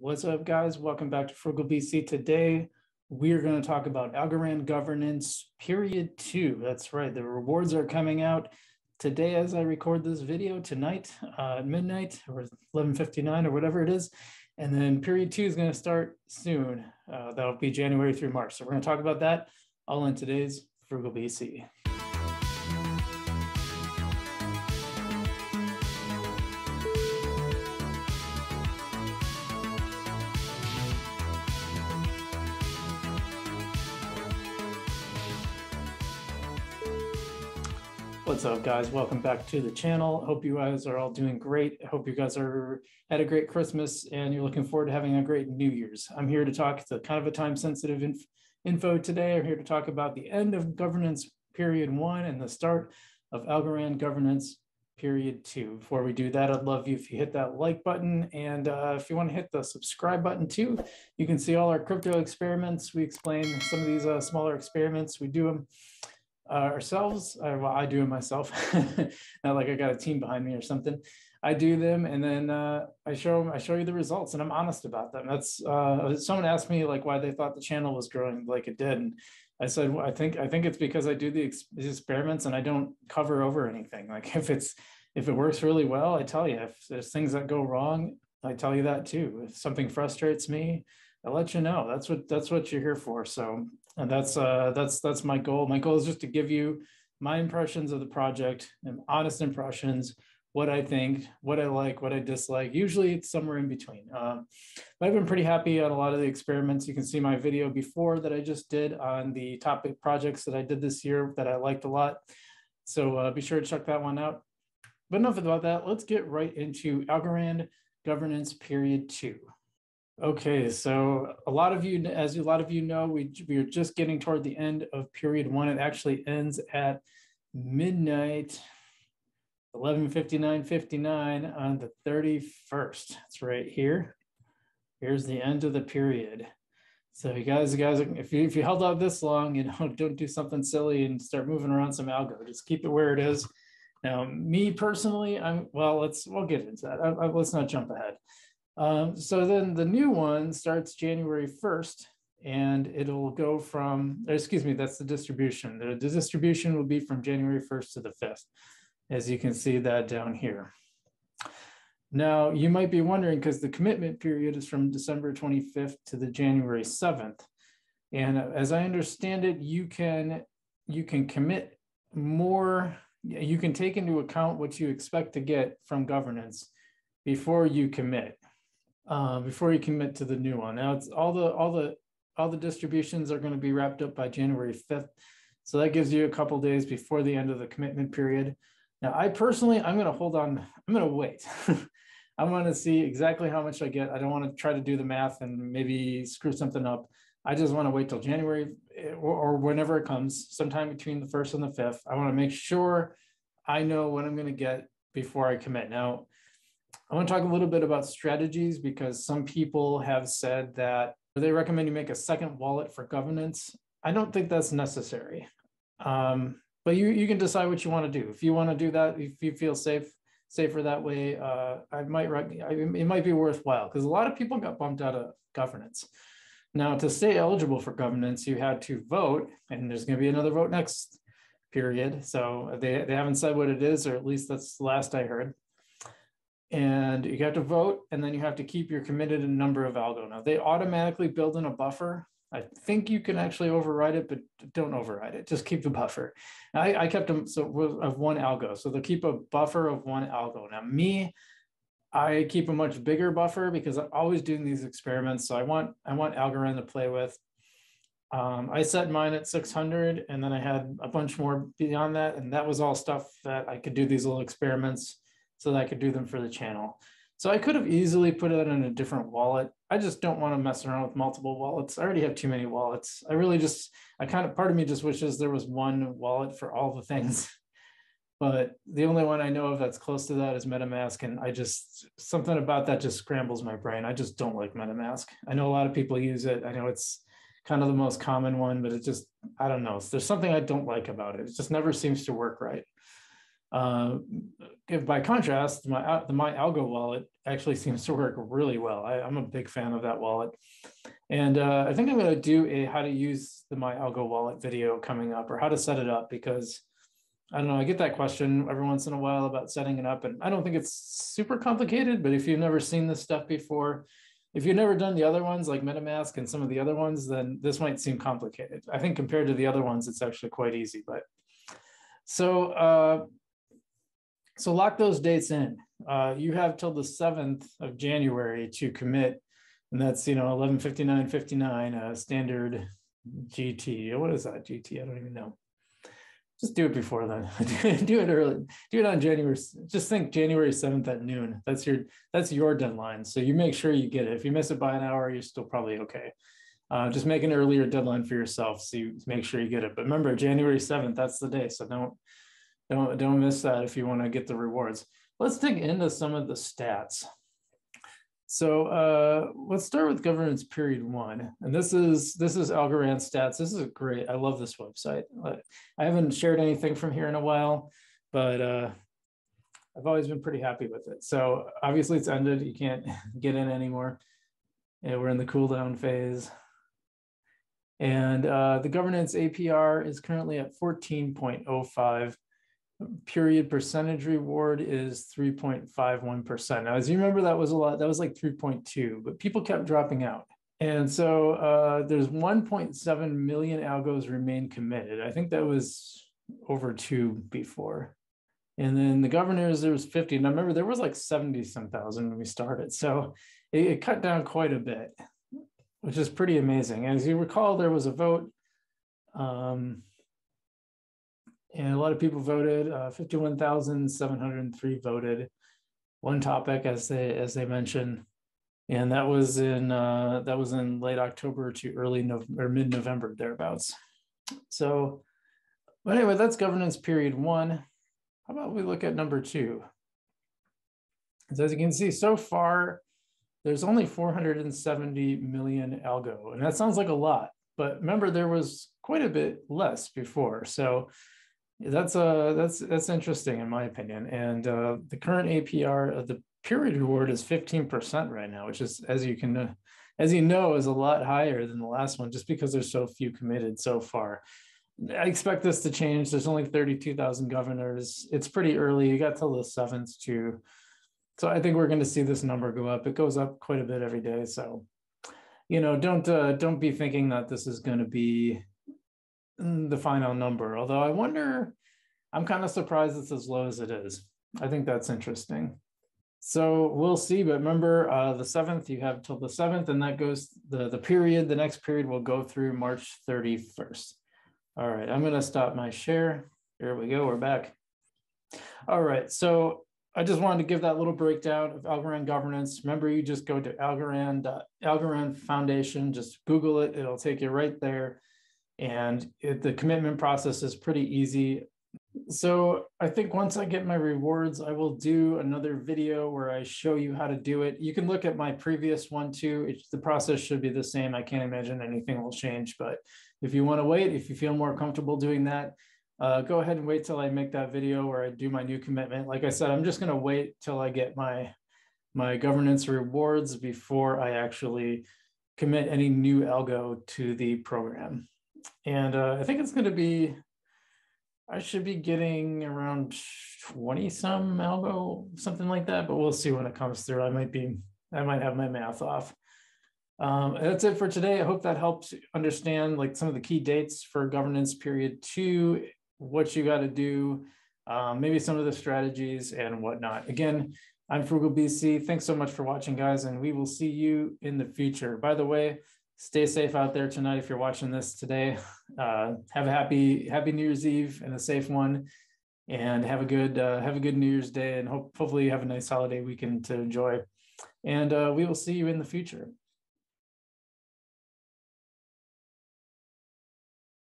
What's up, guys? Welcome back to Frugal BC. Today, we're going to talk about Algorand governance period two. That's right. The rewards are coming out today as I record this video tonight uh, at midnight or 11:59 or whatever it is. And then period two is going to start soon. Uh, that'll be January through March. So we're going to talk about that all in today's Frugal BC. What's up, guys? Welcome back to the channel. Hope you guys are all doing great. Hope you guys are had a great Christmas and you're looking forward to having a great New Year's. I'm here to talk to kind of a time-sensitive inf info today. I'm here to talk about the end of governance period one and the start of Algorand governance period two. Before we do that, I'd love you if you hit that like button. And uh, if you want to hit the subscribe button too, you can see all our crypto experiments. We explain some of these uh, smaller experiments. We do them uh, ourselves. I, well, I do it myself. Not like I got a team behind me or something. I do them and then uh, I show them, I show you the results and I'm honest about them. That's uh, someone asked me like why they thought the channel was growing like it did. And I said, well, I think, I think it's because I do the ex experiments and I don't cover over anything. Like if it's, if it works really well, I tell you, if there's things that go wrong, I tell you that too. If something frustrates me, I'll let you know. That's what that's what you're here for. So and that's uh that's that's my goal. My goal is just to give you my impressions of the project and honest impressions, what I think, what I like, what I dislike. Usually it's somewhere in between. Um, I've been pretty happy on a lot of the experiments. You can see my video before that I just did on the topic projects that I did this year that I liked a lot. So uh, be sure to check that one out. But enough about that. Let's get right into Algorand governance period two. Okay, so a lot of you, as a lot of you know, we, we are just getting toward the end of period one. It actually ends at midnight, 11.59.59 on the 31st. It's right here. Here's the end of the period. So you guys, you guys, if you, if you held out this long, you know, don't do something silly and start moving around some algo. Just keep it where it is. Now, me personally, I'm, well, let's, we'll get into that. I, I, let's not jump ahead. Um, so then the new one starts January 1st and it'll go from, excuse me, that's the distribution. The, distribution will be from January 1st to the 5th, as you can see that down here. Now, you might be wondering, because the commitment period is from December 25th to the January 7th. And as I understand it, you can, you can commit more, you can take into account what you expect to get from governance before you commit uh, before you commit to the new one. Now it's all the all the all the distributions are going to be wrapped up by January 5th. So that gives you a couple days before the end of the commitment period. Now, I personally, I'm going to hold on. I'm going to wait. I want to see exactly how much I get. I don't want to try to do the math and maybe screw something up. I just want to wait till January eh, or whenever it comes, sometime between the first and the fifth. I want to make sure I know what I'm going to get before I commit. Now, I want to talk a little bit about strategies because some people have said that they recommend you make a second wallet for governance. I don't think that's necessary. Um, but you, you can decide what you want to do. If you want to do that, if you feel safe, safer that way, uh, I might, it might be worthwhile because a lot of people got bumped out of governance. Now, to stay eligible for governance, you had to vote, and there's going to be another vote next period. So they, they haven't said what it is, or at least that's the last I heard and you have to vote and then you have to keep your committed number of algo. Now they automatically build in a buffer. I think you can actually override it, but don't override it. Just keep the buffer. I, I, kept them so of one algo. So they'll keep a buffer of one algo. Now me, I keep a much bigger buffer because I'm always doing these experiments. So I want I want Algorand to play with. Um, I set mine at 600 and then I had a bunch more beyond that. And that was all stuff that I could do these little experiments so that I could do them for the channel. So I could have easily put it in a different wallet. I just don't want to mess around with multiple wallets. I already have too many wallets. I really just, I kind of, part of me just wishes there was one wallet for all the things. But the only one I know of that's close to that is MetaMask. And I just, something about that just scrambles my brain. I just don't like MetaMask. I know a lot of people use it. I know it's kind of the most common one, but it just, I don't know. There's something I don't like about it. It just never seems to work right. Uh, by contrast, my uh, the MyAlgo wallet actually seems to work really well. I, am a big fan of that wallet, and uh, I think I'm going to do a how to use the MyAlgo wallet video coming up or how to set it up because I don't know. I get that question every once in a while about setting it up, and I don't think it's super complicated. But if you've never seen this stuff before, if you've never done the other ones like MetaMask and some of the other ones, then this might seem complicated. I think compared to the other ones, it's actually quite easy. But so uh, so lock those dates in. Uh, you have till the 7th of January to commit, and that's, you know, 1159.59, uh, standard GT. What is that GT? I don't even know. Just do it before then. do it early. Do it on January. Just think January 7th at noon. That's your that's your deadline. So you make sure you get it. If you miss it by an hour, you're still probably okay. Uh, just make an earlier deadline for yourself so you make sure you get it. But remember, January 7th, that's the day. So don't don't, don't miss that if you want to get the rewards. Let's dig into some of the stats. So uh, let's start with governance period one. And this is this is Algorand stats. This is a great. I love this website. I haven't shared anything from here in a while, but uh, I've always been pretty happy with it. So obviously it's ended. You can't get in anymore. We're in the cool down phase. And uh, the governance APR is currently at 14.05 period percentage reward is 3.51%. Now, as you remember, that was a lot, that was like 3.2, but people kept dropping out. And so uh, there's 1.7 million algos remain committed. I think that was over two before. And then the governors, there was 50. And I remember there was like 70 some thousand when we started. So it, it cut down quite a bit, which is pretty amazing. As you recall, there was a vote um, and a lot of people voted. Uh, Fifty-one thousand seven hundred three voted. One topic, as they as they mentioned, and that was in uh, that was in late October to early November or mid November thereabouts. So, but anyway, that's governance period one. How about we look at number two? So as you can see, so far, there's only 470 million algo, and that sounds like a lot. But remember, there was quite a bit less before. So that's uh that's that's interesting in my opinion. And uh, the current APR of the period reward is 15% right now, which is as you can uh, as you know is a lot higher than the last one just because there's so few committed so far. I expect this to change. There's only 32,000 governors. It's pretty early. You got till the seventh to, so I think we're going to see this number go up. It goes up quite a bit every day. So, you know, don't uh, don't be thinking that this is going to be the final number. Although I wonder, I'm kind of surprised it's as low as it is. I think that's interesting. So we'll see. But remember, uh, the seventh, you have till the seventh, and that goes the the period. The next period will go through March 31st. All right, I'm going to stop my share. Here we go. We're back. All right. So I just wanted to give that little breakdown of Algorand governance. Remember, you just go to Algorand, uh, Algorand Foundation, just Google it. It'll take you right there and it, the commitment process is pretty easy. So I think once I get my rewards, I will do another video where I show you how to do it. You can look at my previous one too. It's, the process should be the same. I can't imagine anything will change, but if you want to wait, if you feel more comfortable doing that, uh, go ahead and wait till I make that video where I do my new commitment. Like I said, I'm just going to wait till I get my my governance rewards before I actually commit any new algo to the program and uh, I think it's going to be. I should be getting around twenty some algo, something like that. But we'll see when it comes through. I might be. I might have my math off. Um, that's it for today. I hope that helps understand like some of the key dates for governance period two, what you got to do, um, maybe some of the strategies and whatnot. Again, I'm Frugal BC. Thanks so much for watching, guys, and we will see you in the future. By the way, stay safe out there tonight if you're watching this today. Uh, have a happy happy New Year's Eve and a safe one, and have a good uh, have a good New Year's Day, and hope, hopefully you have a nice holiday weekend to enjoy. And uh, we will see you in the future.